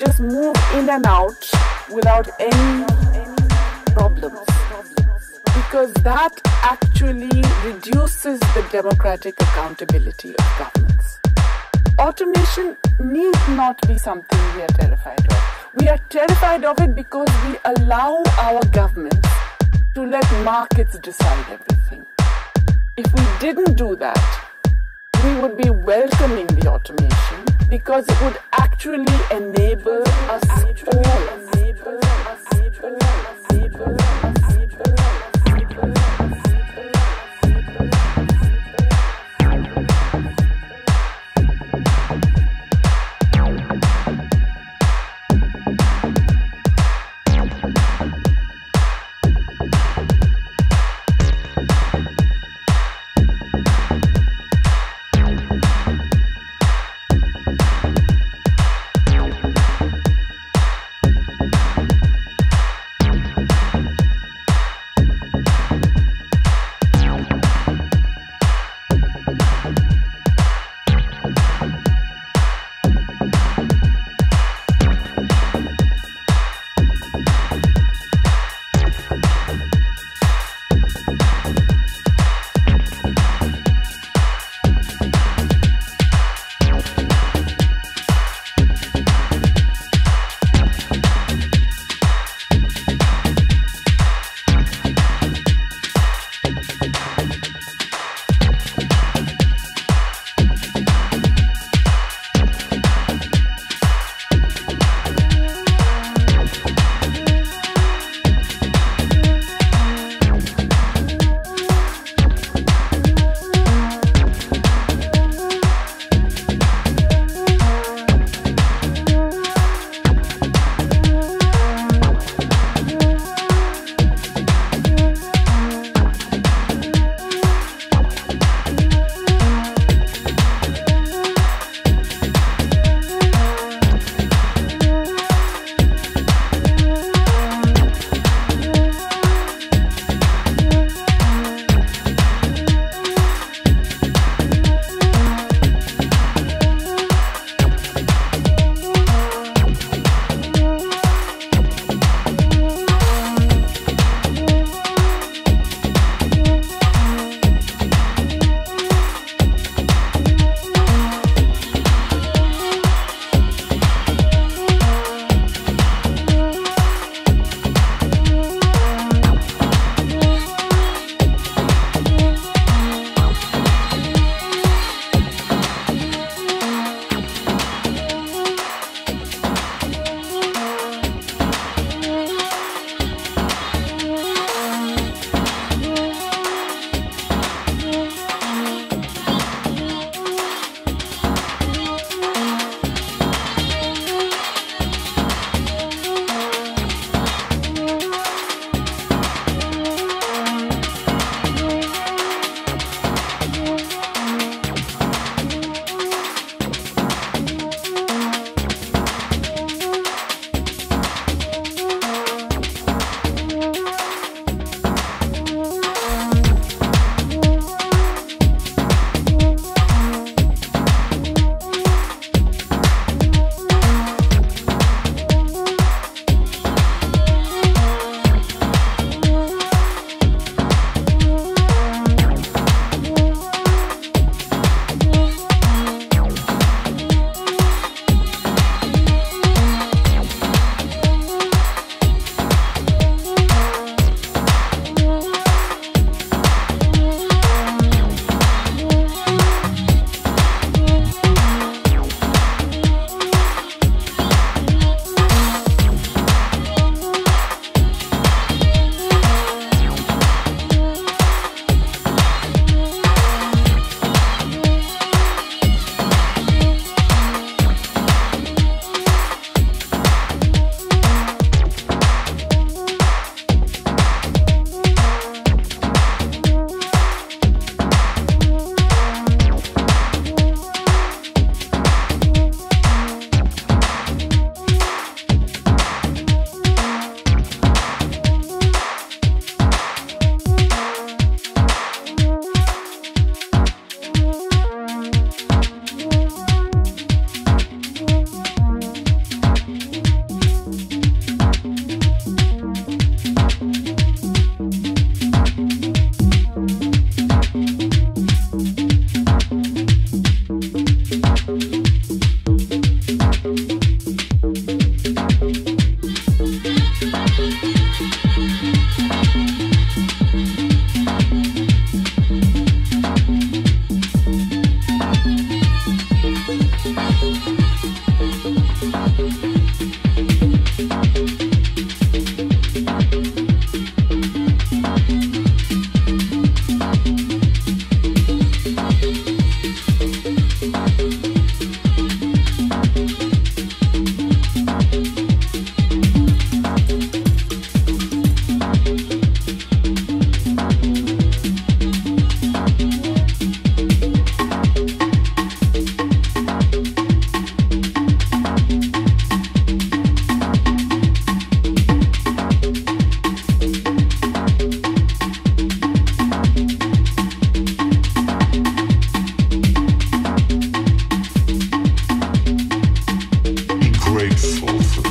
Just move in and out without any problems. Because that actually reduces the democratic accountability of governments. Automation need not be something we are terrified of. We are terrified of it because we allow our governments to let markets decide everything. If we didn't do that, we would be welcoming the automation because it would actually enable us all.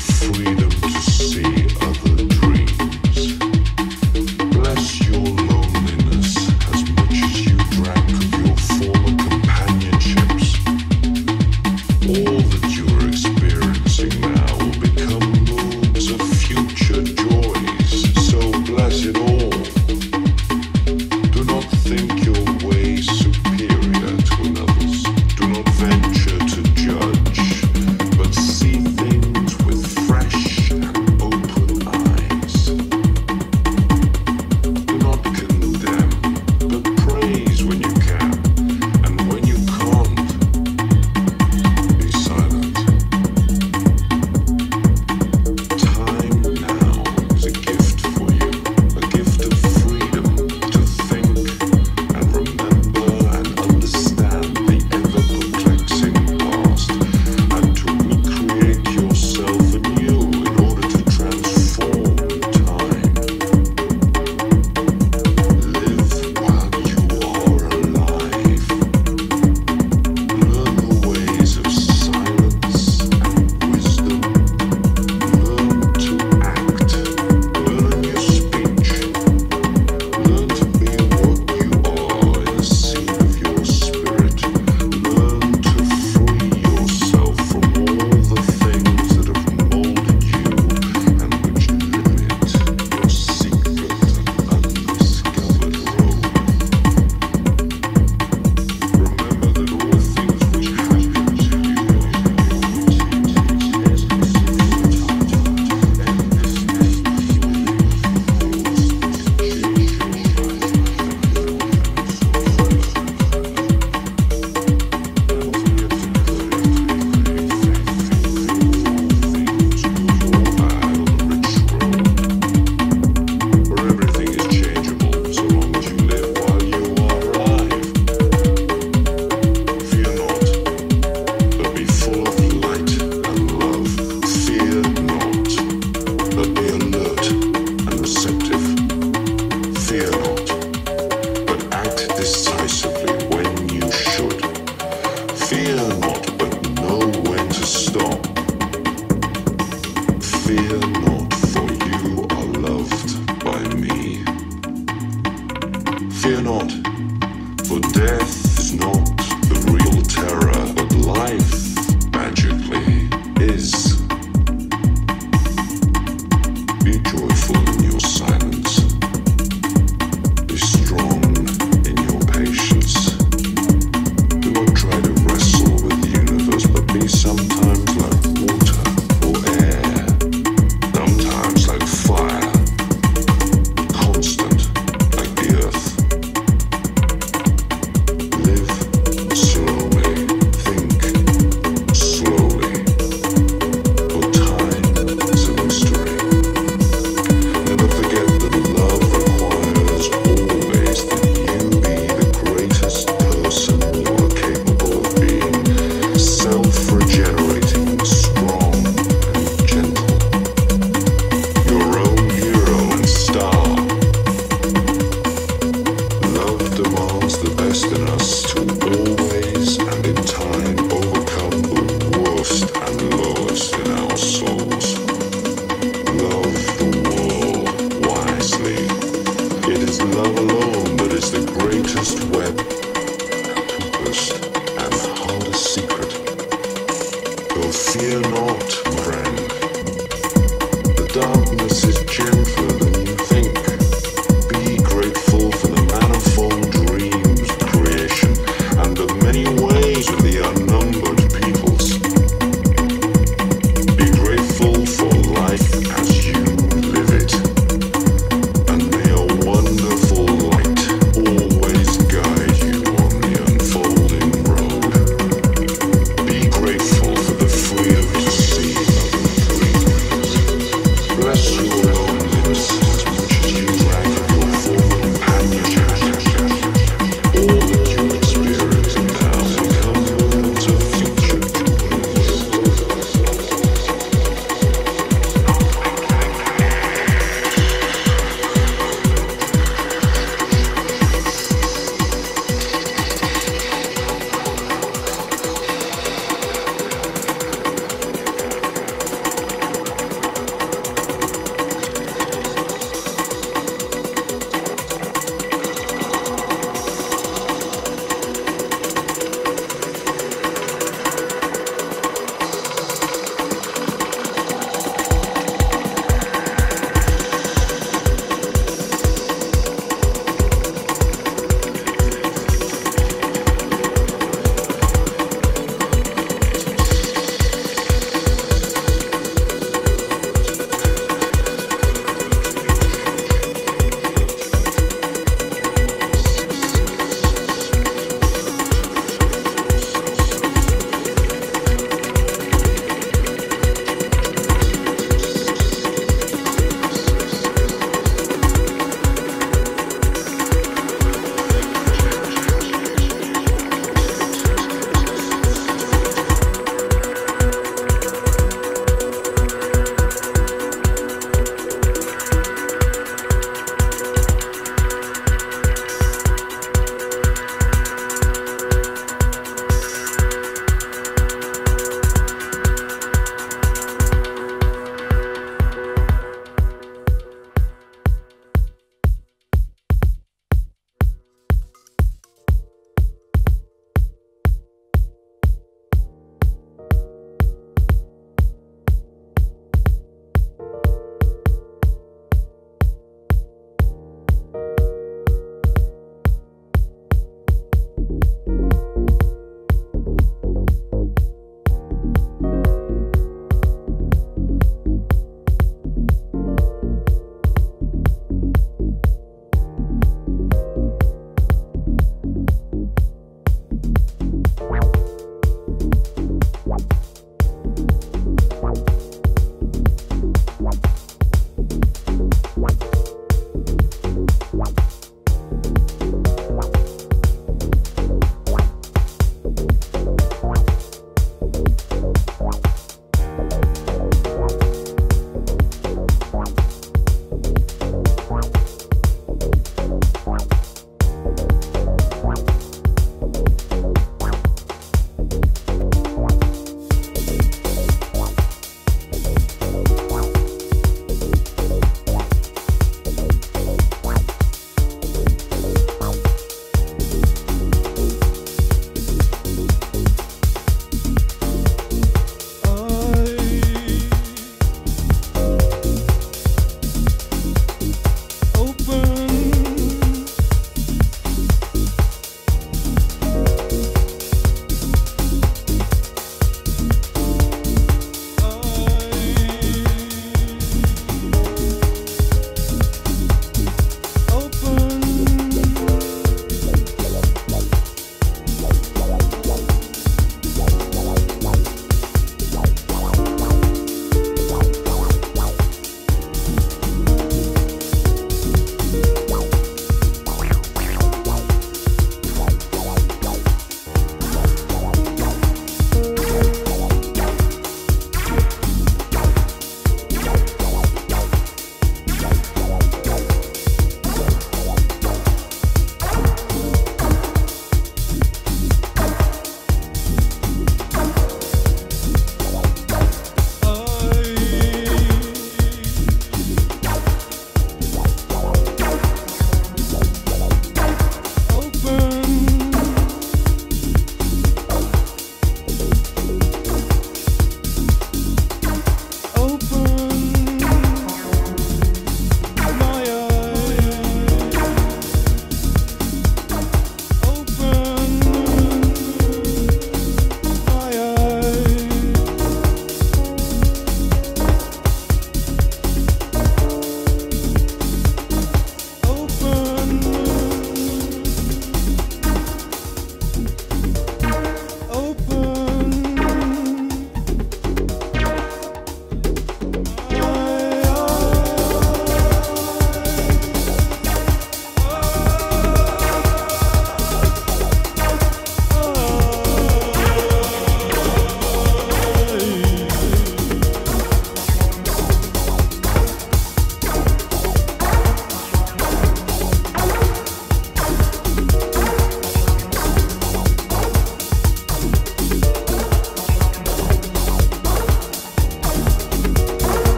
freedom.